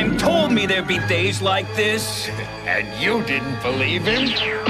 time told me there'd be days like this. and you didn't believe him?